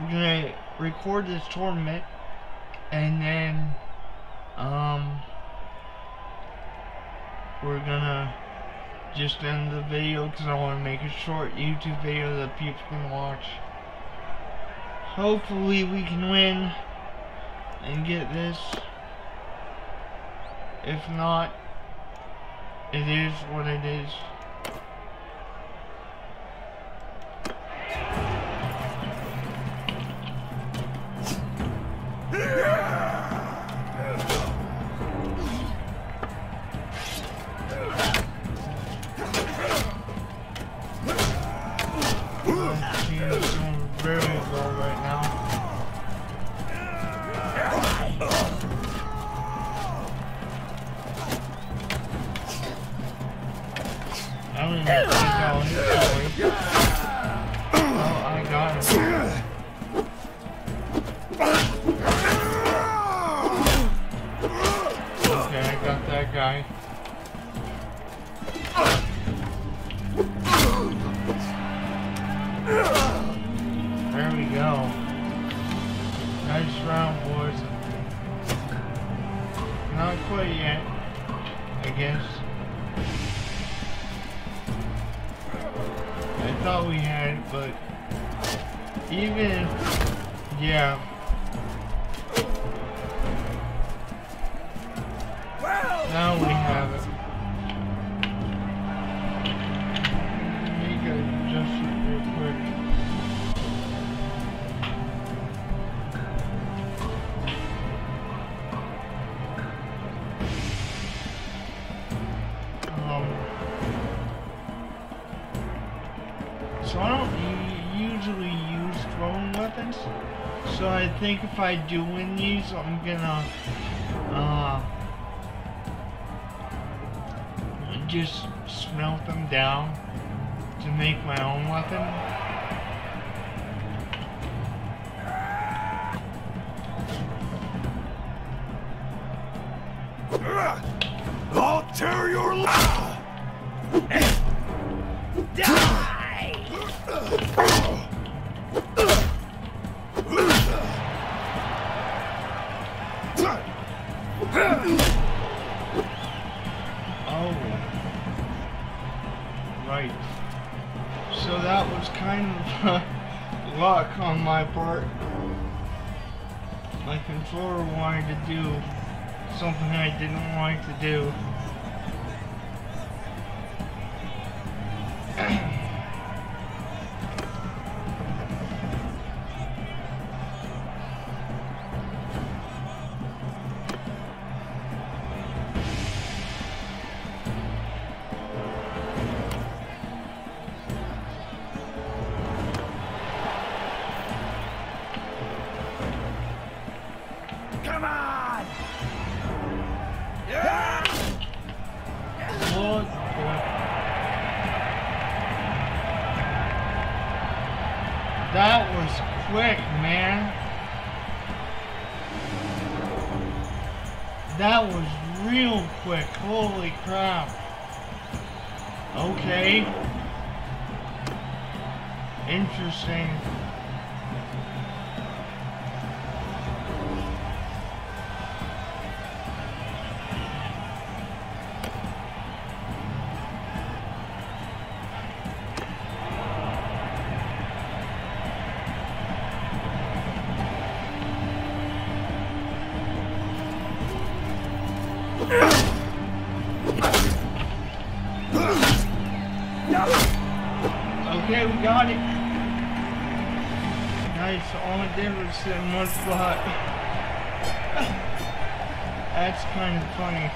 we're gonna record this tournament and then um we're gonna just end the video because I want to make a short YouTube video that people can watch. Hopefully we can win and get this. If not it is what it is. um, she is doing very well right now. I don't even think I'll hit that way. Oh, I got him. Okay, I got that guy. There we go. Nice round, boys. Not quite yet, I guess. I thought we had, but even, yeah. Now we so I don't usually use throwing weapons. So I think if I do win these, I'm gonna uh, just smelt them down to make my own weapon. I'll tear your life! Oh. Right. So that was kind of uh, luck on my part. My controller wanted to do something I didn't want to do. quick, man. That was real quick. Holy crap. Okay. Interesting. Okay, we got it. Nice, all I did was sit in one spot. That's kind of funny.